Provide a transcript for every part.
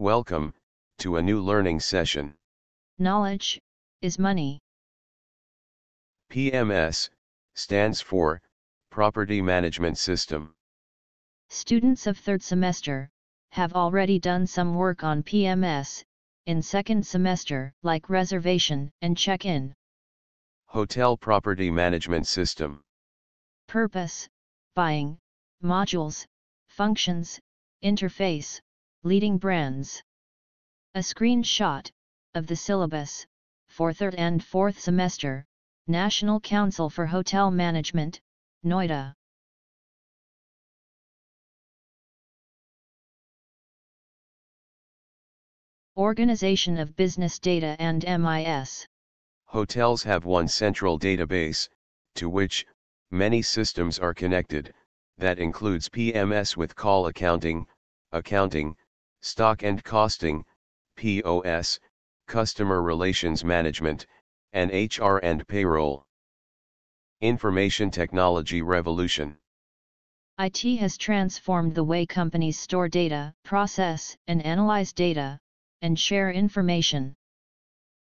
Welcome, to a new learning session. Knowledge is money. PMS stands for Property Management System. Students of third semester have already done some work on PMS in second semester, like reservation and check-in. Hotel Property Management System. Purpose, buying, modules, functions, interface, leading brands. A screenshot of the syllabus for third and fourth semester, National Council for Hotel Management, Noida. Organization of Business Data and MIS. Hotels have one central database, to which, many systems are connected, that includes PMS with call accounting, accounting, stock and costing, POS, customer relations management, and HR and payroll. Information Technology Revolution IT has transformed the way companies store data, process and analyze data, and share information.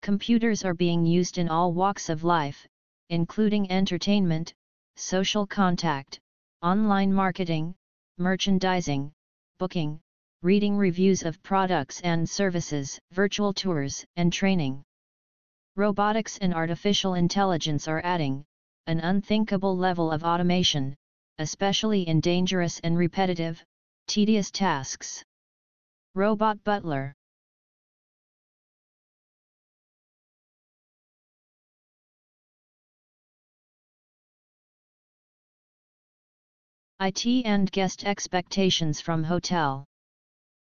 Computers are being used in all walks of life, including entertainment, social contact, online marketing, merchandising, booking, reading reviews of products and services, virtual tours, and training. Robotics and artificial intelligence are adding an unthinkable level of automation, especially in dangerous and repetitive, tedious tasks. Robot Butler IT and guest expectations from hotel.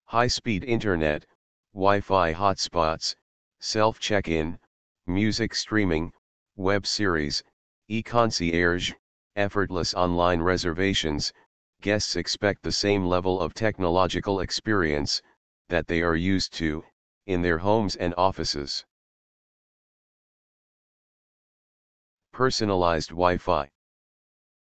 High-speed internet, Wi-Fi hotspots, self-check-in, music streaming, web series, e-concierge, effortless online reservations, guests expect the same level of technological experience, that they are used to, in their homes and offices. Personalized Wi-Fi.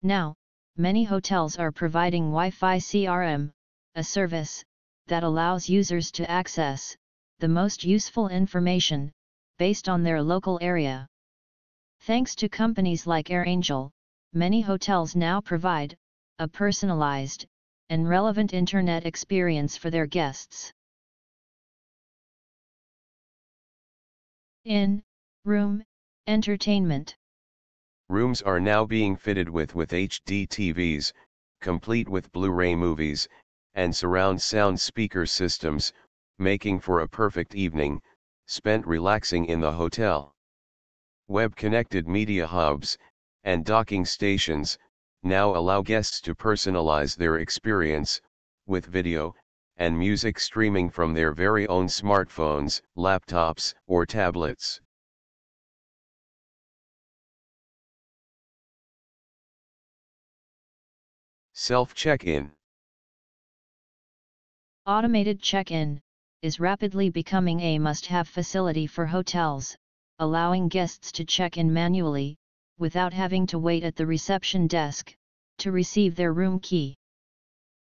Now, many hotels are providing Wi-Fi CRM, a service that allows users to access the most useful information based on their local area. Thanks to companies like AirAngel, many hotels now provide a personalized and relevant internet experience for their guests. In room entertainment Rooms are now being fitted with with HD TVs, complete with Blu-ray movies, and surround sound speaker systems, making for a perfect evening, spent relaxing in the hotel. Web-connected media hubs, and docking stations, now allow guests to personalize their experience, with video, and music streaming from their very own smartphones, laptops, or tablets. Self-check-in. Automated check-in is rapidly becoming a must-have facility for hotels, allowing guests to check in manually, without having to wait at the reception desk, to receive their room key.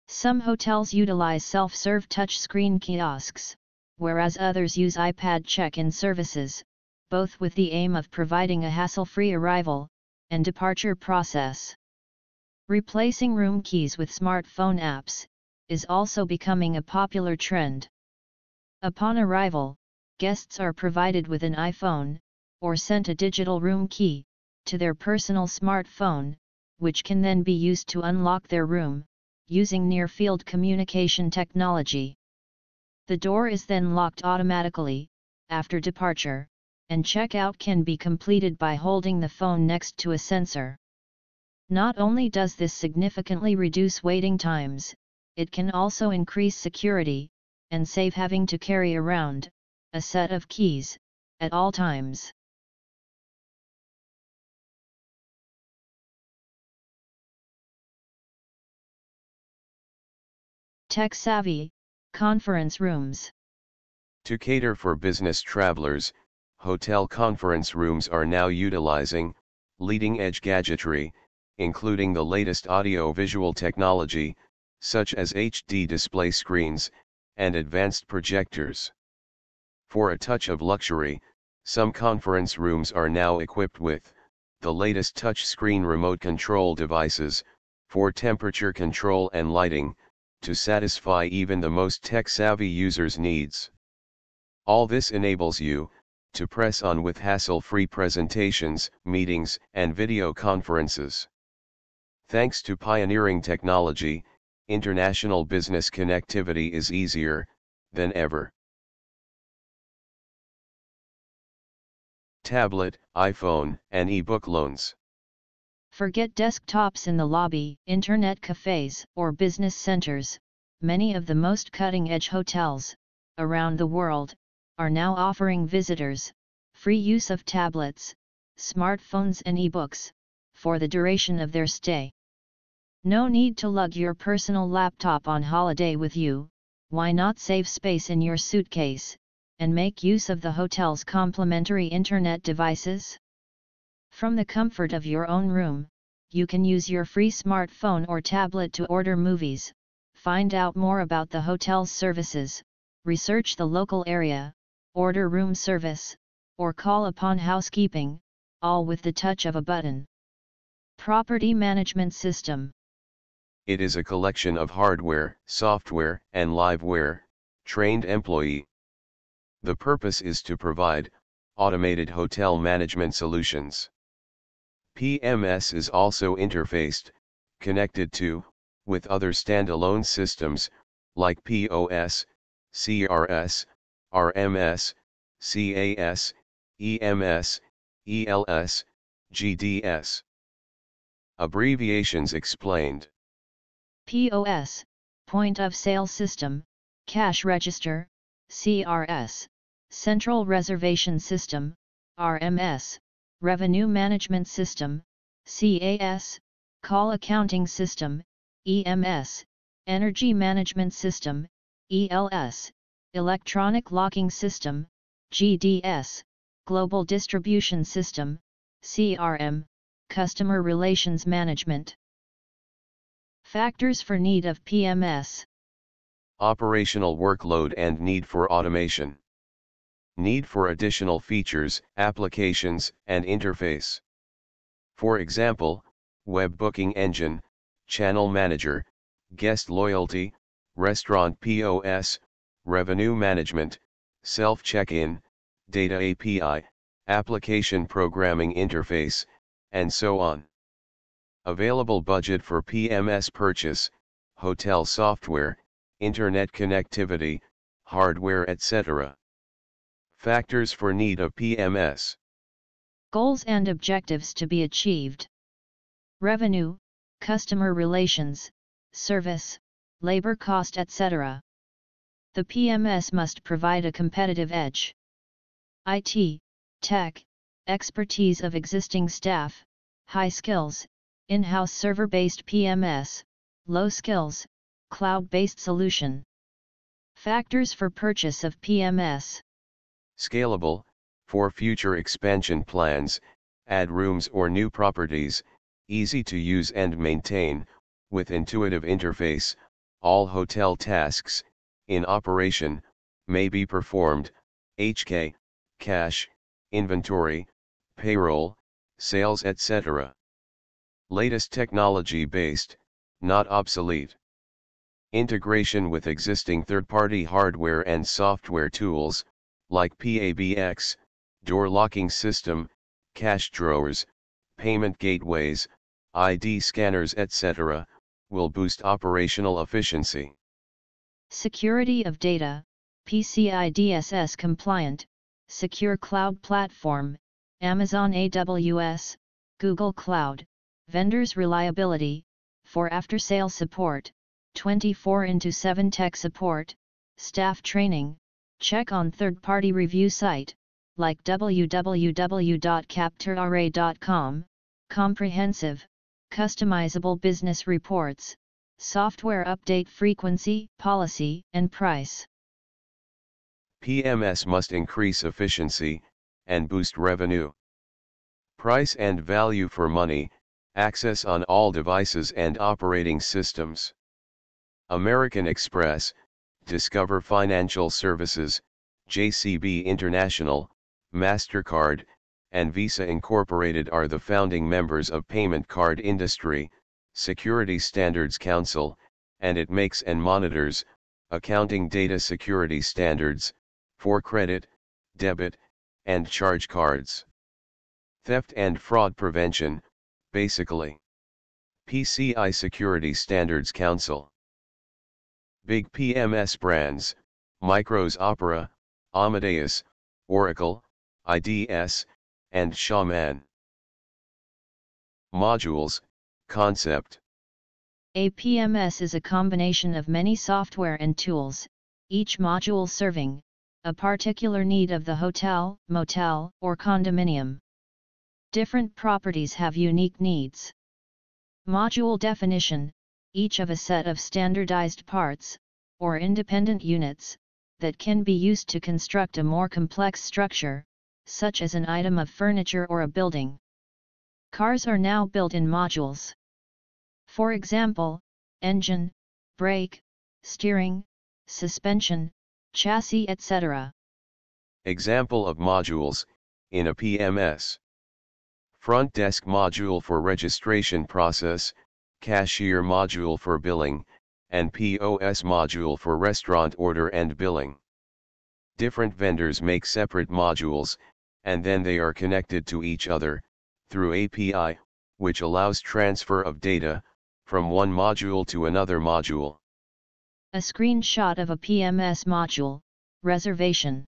Some hotels utilize self-serve touchscreen kiosks, whereas others use iPad check-in services, both with the aim of providing a hassle-free arrival and departure process. Replacing room keys with smartphone apps is also becoming a popular trend. Upon arrival, guests are provided with an iPhone, or sent a digital room key, to their personal smartphone, which can then be used to unlock their room, using near-field communication technology. The door is then locked automatically, after departure, and checkout can be completed by holding the phone next to a sensor. Not only does this significantly reduce waiting times, it can also increase security, and save having to carry around a set of keys at all times. Tech savvy conference rooms. To cater for business travelers, hotel conference rooms are now utilizing leading edge gadgetry including the latest audio-visual technology, such as HD display screens, and advanced projectors. For a touch of luxury, some conference rooms are now equipped with the latest touchscreen remote control devices for temperature control and lighting to satisfy even the most tech-savvy users' needs. All this enables you to press on with hassle-free presentations, meetings, and video conferences. Thanks to pioneering technology, international business connectivity is easier than ever. Tablet, iPhone, and e-book loans. Forget desktops in the lobby, internet cafes, or business centers. Many of the most cutting-edge hotels around the world are now offering visitors free use of tablets, smartphones and e-books for the duration of their stay. No need to lug your personal laptop on holiday with you, why not save space in your suitcase, and make use of the hotel's complimentary internet devices? From the comfort of your own room, you can use your free smartphone or tablet to order movies, find out more about the hotel's services, research the local area, order room service, or call upon housekeeping, all with the touch of a button. Property Management System it is a collection of hardware, software, and liveware, trained employee. The purpose is to provide automated hotel management solutions. PMS is also interfaced, connected to, with other standalone systems, like POS, CRS, RMS, CAS, EMS, ELS, GDS. Abbreviations explained. POS, Point of Sale System, Cash Register, CRS, Central Reservation System, RMS, Revenue Management System, CAS, Call Accounting System, EMS, Energy Management System, ELS, Electronic Locking System, GDS, Global Distribution System, CRM, Customer Relations Management. Factors for need of PMS. Operational workload and need for automation. Need for additional features, applications, and interface. For example, web booking engine, channel manager, guest loyalty, restaurant POS, revenue management, self-check-in, data API, application programming interface, and so on. Available budget for PMS purchase, hotel software, internet connectivity, hardware etc. Factors for need of PMS. Goals and objectives to be achieved. Revenue, customer relations, service, labor cost etc. The PMS must provide a competitive edge. IT, tech, expertise of existing staff, high skills, in-house server-based PMS, low skills, cloud-based solution. Factors for purchase of PMS. Scalable, for future expansion plans, add rooms or new properties, easy to use and maintain, with intuitive interface, all hotel tasks, in operation, may be performed, HK, cash, inventory, payroll, sales etc. Latest technology based, not obsolete. Integration with existing third-party hardware and software tools, like PABX, door locking system, cash drawers, payment gateways, ID scanners etc., will boost operational efficiency. Security of data, PCI DSS compliant, secure cloud platform, Amazon AWS, Google Cloud, Vendors reliability, for after-sale support, 24 into 7 tech support, staff training, check on third-party review site, like www.capterra.com, comprehensive, customizable business reports, software update frequency, policy, and price. PMS must increase efficiency, and boost revenue. Price and value for money, Access on all devices and operating systems. American Express, Discover Financial Services, JCB International, MasterCard, and Visa Incorporated are the founding members of Payment Card Industry, Security Standards Council, and it makes and monitors, accounting data security standards, for credit, debit, and charge cards. Theft and fraud prevention, basically. PCI Security Standards Council. Big PMS brands, Micros Opera, Amadeus, Oracle, IDS, and Shawman. Modules, Concept A PMS is a combination of many software and tools, each module serving a particular need of the hotel, motel, or condominium. Different properties have unique needs. Module definition each of a set of standardized parts, or independent units, that can be used to construct a more complex structure, such as an item of furniture or a building. Cars are now built in modules. For example, engine, brake, steering, suspension, chassis etc. Example of modules, in a PMS. Front desk module for registration process, cashier module for billing, and POS module for restaurant order and billing. Different vendors make separate modules, and then they are connected to each other, through API, which allows transfer of data, from one module to another module. A screenshot of a PMS module, reservation.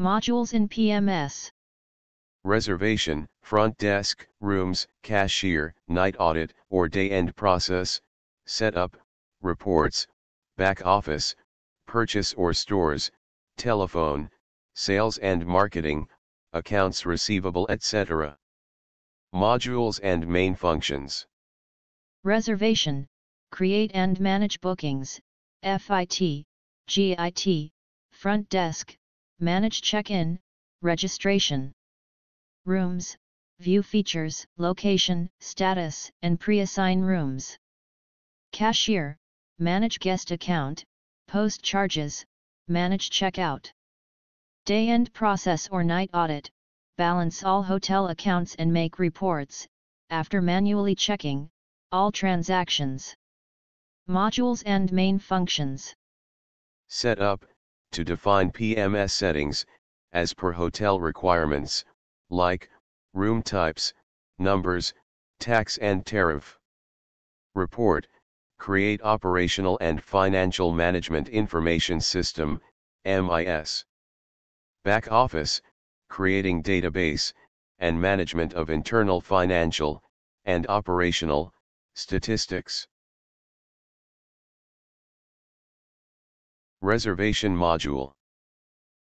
Modules in PMS. Reservation, front desk, rooms, cashier, night audit or day-end process, setup, reports, back office, purchase or stores, telephone, sales and marketing, accounts receivable etc. Modules and main functions. Reservation, create and manage bookings, FIT, GIT, front desk, manage check-in, registration. Rooms, view features, location, status, and pre-assign rooms. Cashier, manage guest account, post charges, manage checkout. Day-end process or night audit, balance all hotel accounts and make reports, after manually checking, all transactions. Modules and main functions. Set up, to define PMS settings, as per hotel requirements, like, room types, numbers, tax and tariff. Report, create operational and financial management information system, MIS. Back office, creating database, and management of internal financial, and operational, statistics. Reservation Module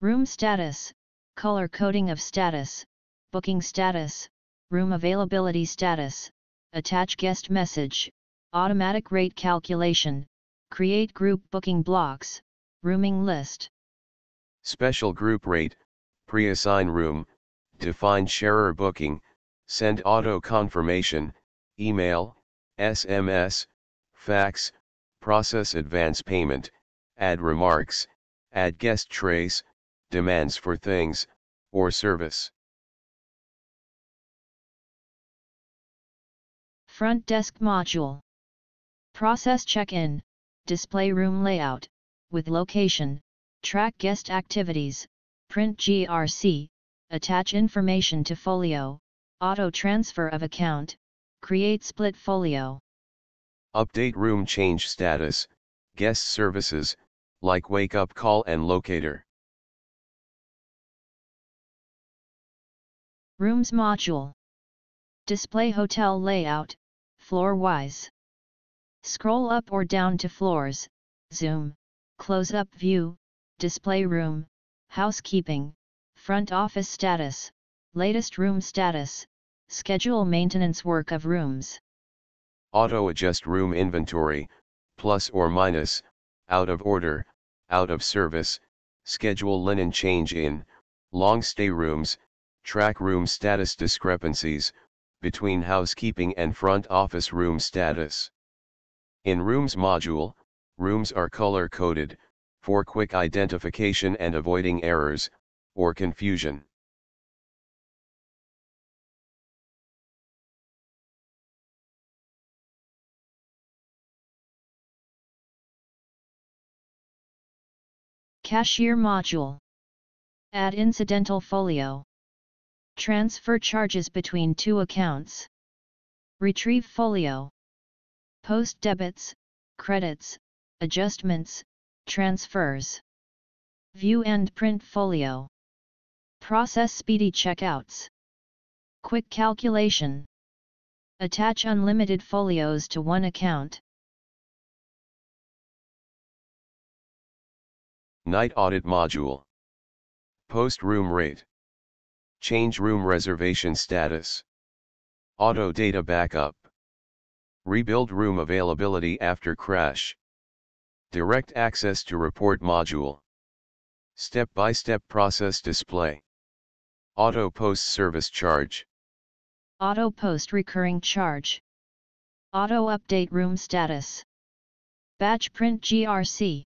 Room status, color coding of status, booking status, room availability status, attach guest message, automatic rate calculation, create group booking blocks, rooming list. Special group rate, pre-assign room, define sharer booking, send auto confirmation, email, SMS, fax, process advance payment, add remarks, add guest trace, demands for things, or service. Front Desk Module Process check-in, display room layout, with location, track guest activities, print GRC, attach information to folio, auto transfer of account, create split folio. Update room change status, guest services, like wake up call and locator. Rooms module. Display hotel layout, floor-wise. Scroll up or down to floors, zoom, close-up view, display room, housekeeping, front office status, latest room status, schedule maintenance work of rooms. Auto adjust room inventory, plus or minus, out of order, out of service, schedule linen change in, long stay rooms, track room status discrepancies, between housekeeping and front office room status. In Rooms module, rooms are color coded, for quick identification and avoiding errors, or confusion. Cashier module. Add incidental folio. Transfer charges between two accounts. Retrieve folio. Post debits, credits, adjustments, transfers. View and print folio. Process speedy checkouts. Quick calculation. Attach unlimited folios to one account. Night Audit Module. Post Room Rate. Change Room Reservation Status. Auto Data Backup. Rebuild Room Availability after Crash. Direct Access to Report Module. Step-by-step -step process display. Auto Post Service Charge. Auto Post Recurring Charge. Auto Update Room Status. Batch Print GRC.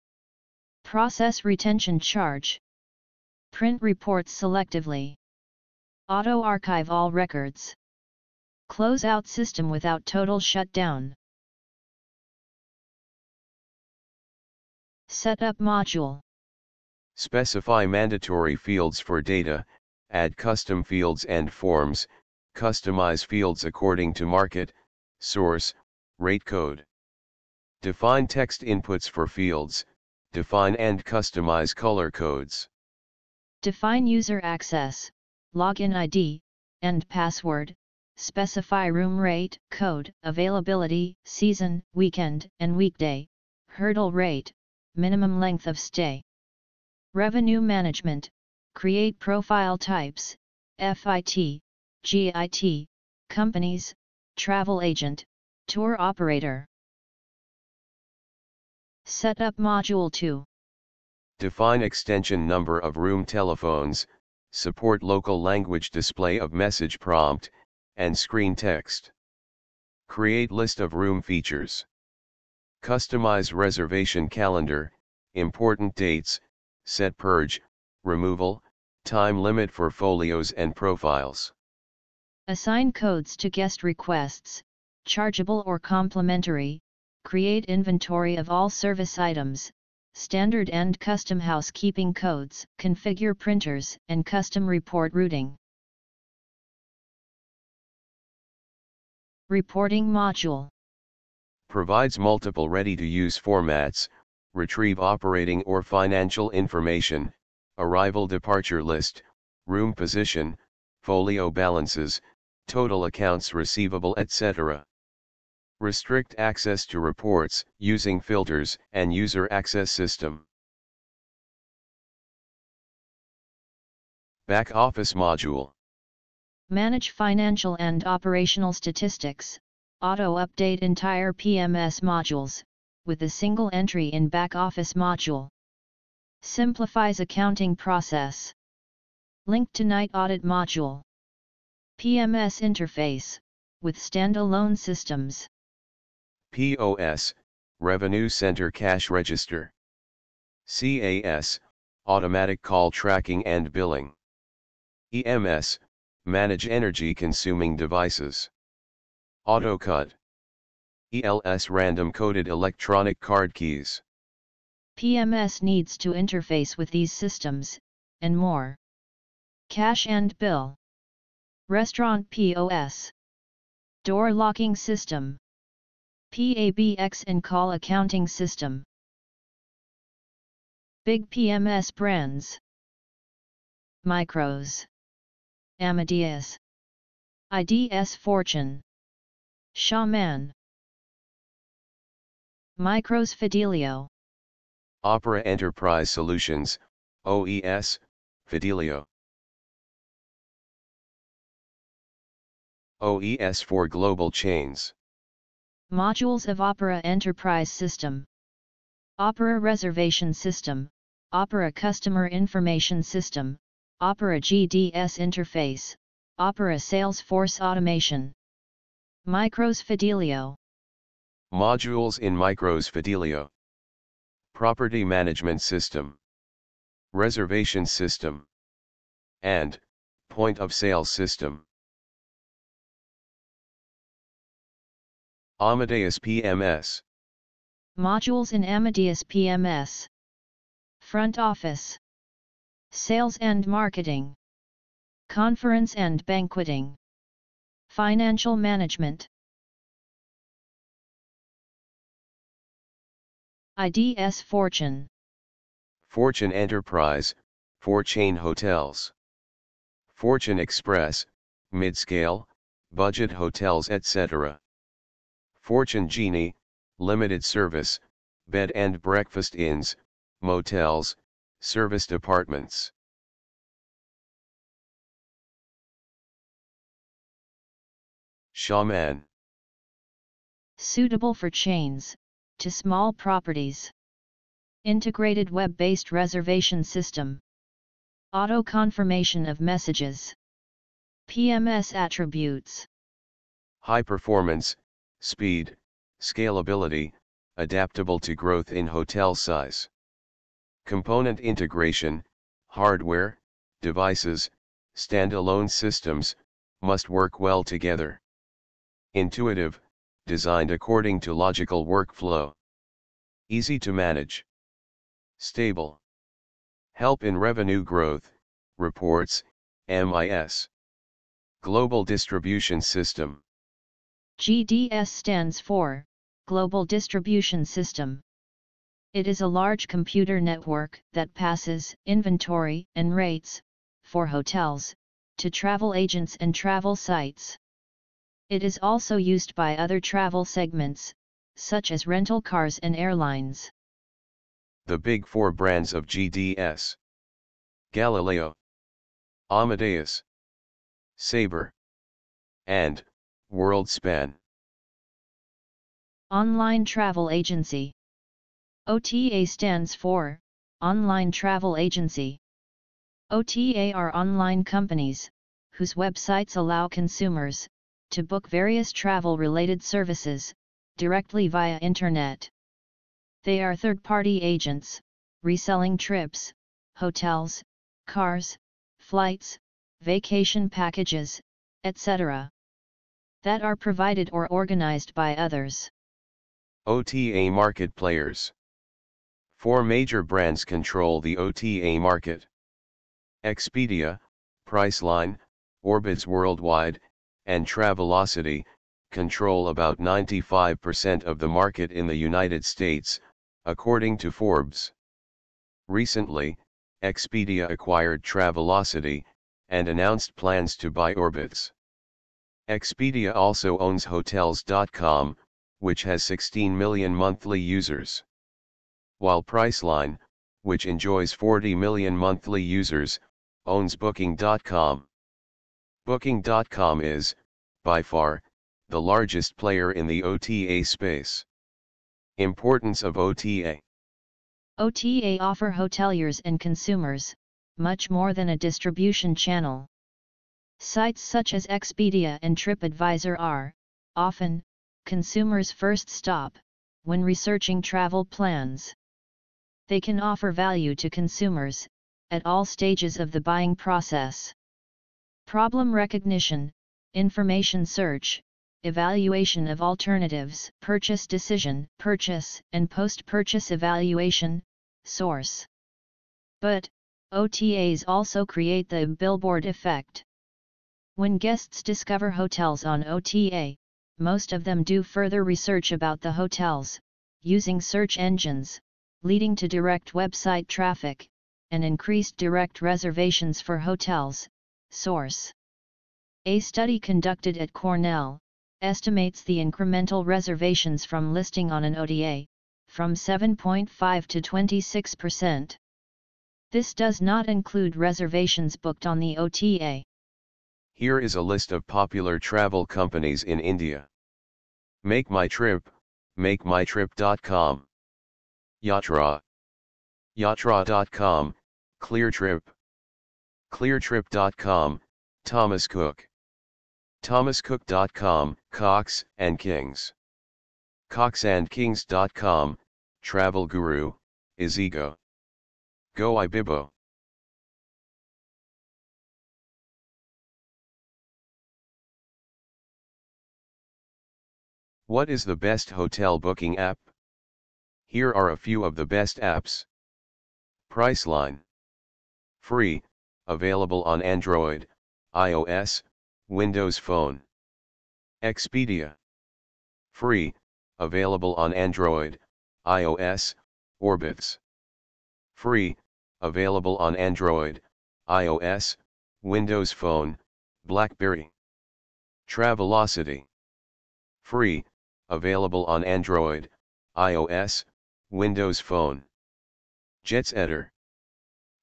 Process retention charge. Print reports selectively. Auto archive all records. Close out system without total shutdown. Setup module. Specify mandatory fields for data, add custom fields and forms, customize fields according to market, source, rate code. Define text inputs for fields, define and customize color codes. Define user access, login ID, and password, specify room rate, code, availability, season, weekend, and weekday, hurdle rate, minimum length of stay. Revenue management, create profile types, FIT, GIT, companies, travel agent, tour operator. Setup Module 2 Define extension number of room telephones, support local language display of message prompt, and screen text. Create list of room features. Customize reservation calendar, important dates, set purge, removal, time limit for folios and profiles. Assign codes to guest requests, chargeable or complimentary, create inventory of all service items, standard and custom housekeeping codes, configure printers, and custom report routing. Reporting Module Provides multiple ready-to-use formats, retrieve operating or financial information, arrival departure list, room position, folio balances, total accounts receivable etc. Restrict access to reports using filters and user access system. Back Office Module Manage financial and operational statistics, auto-update entire PMS modules, with a single entry in Back Office module. Simplifies accounting process. Link to Night Audit module. PMS interface, with standalone systems. POS, Revenue Center Cash Register. CAS, Automatic Call Tracking and Billing. EMS, Manage Energy Consuming Devices. AutoCut. ELS Random Coded Electronic Card Keys. PMS needs to interface with these systems, and more. Cash and Bill. Restaurant POS. Door Locking System. PABX and Call Accounting System. Big PMS brands. Micros. Amadeus. IDS Fortune. Shawman. Micros Fidelio. Opera Enterprise Solutions, OES, Fidelio. OES for global chains. Modules of Opera Enterprise System. Opera Reservation System, Opera Customer Information System, Opera GDS Interface, Opera Salesforce Automation. Micros Fidelio. Modules in Micros Fidelio. Property Management System. Reservation System. And, Point of Sale System. Amadeus PMS. Modules in Amadeus PMS. Front Office. Sales and Marketing. Conference and Banqueting. Financial Management. IDS Fortune. Fortune Enterprise, 4-chain Hotels. Fortune Express, mid-scale, budget hotels etc. Fortune Genie, limited service, bed and breakfast inns, motels, service departments. Shawman. Suitable for chains, to small properties. Integrated web-based reservation system. Auto confirmation of messages. PMS attributes. High performance, speed, scalability, adaptable to growth in hotel size. Component integration, hardware, devices, standalone systems, must work well together. Intuitive, designed according to logical workflow. Easy to manage. Stable. Help in revenue growth, reports, MIS. Global Distribution System. GDS stands for Global Distribution System. It is a large computer network that passes inventory and rates for hotels to travel agents and travel sites. It is also used by other travel segments, such as rental cars and airlines. The big four brands of GDS Galileo, Amadeus, Sabre, and WorldSpan. Online Travel Agency OTA stands for Online Travel Agency. OTA are online companies whose websites allow consumers to book various travel-related services, directly via Internet. They are third-party agents, reselling trips, hotels, cars, flights, vacation packages, etc. that are provided or organized by others. OTA market players. Four major brands control the OTA market. Expedia, Priceline, Orbitz Worldwide, and Travelocity, control about 95% of the market in the United States, according to Forbes. Recently, Expedia acquired Travelocity, and announced plans to buy Orbitz. Expedia also owns Hotels.com, which has 16 million monthly users. While Priceline, which enjoys 40 million monthly users, owns Booking.com. Booking.com is, by far, the largest player in the OTA space. Importance of OTA OTA offer hoteliers and consumers, much more than a distribution channel. Sites such as Expedia and TripAdvisor are, often, consumers' first stop, when researching travel plans. They can offer value to consumers, at all stages of the buying process. Problem recognition, information search, evaluation of alternatives, purchase decision, purchase, and post-purchase evaluation, source. But, OTAs also create the billboard effect. When guests discover hotels on OTA, most of them do further research about the hotels, using search engines, leading to direct website traffic, and increased direct reservations for hotels, source. A study conducted at Cornell, estimates the incremental reservations from listing on an OTA, from 7.5 to 26%. This does not include reservations booked on the OTA. Here is a list of popular travel companies in India. Make My Trip, MakeMyTrip.com. Yatra. Yatra.com, ClearTrip. ClearTrip.com, Thomas Cook. ThomasCook.com, Cox and Kings. CoxandKings.com, Travel Guru, Ezeego. Go Ibibo. What is the best hotel booking app? Here are a few of the best apps. Priceline. Free, available on Android, iOS, Windows Phone. Expedia. Free, available on Android, iOS, Orbitz. Free, available on Android, iOS, Windows Phone, BlackBerry. Travelocity. Free, available on Android, iOS, Windows Phone. Jets JetSetter.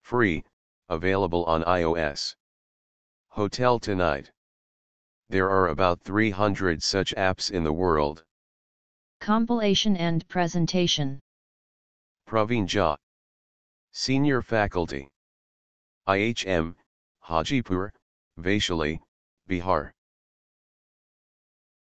Free, available on iOS. Hotel Tonight. There are about 300 such apps in the world. Compilation and presentation. Praveen Jha. Senior Faculty. IHM, Hajipur, Vaishali, Bihar.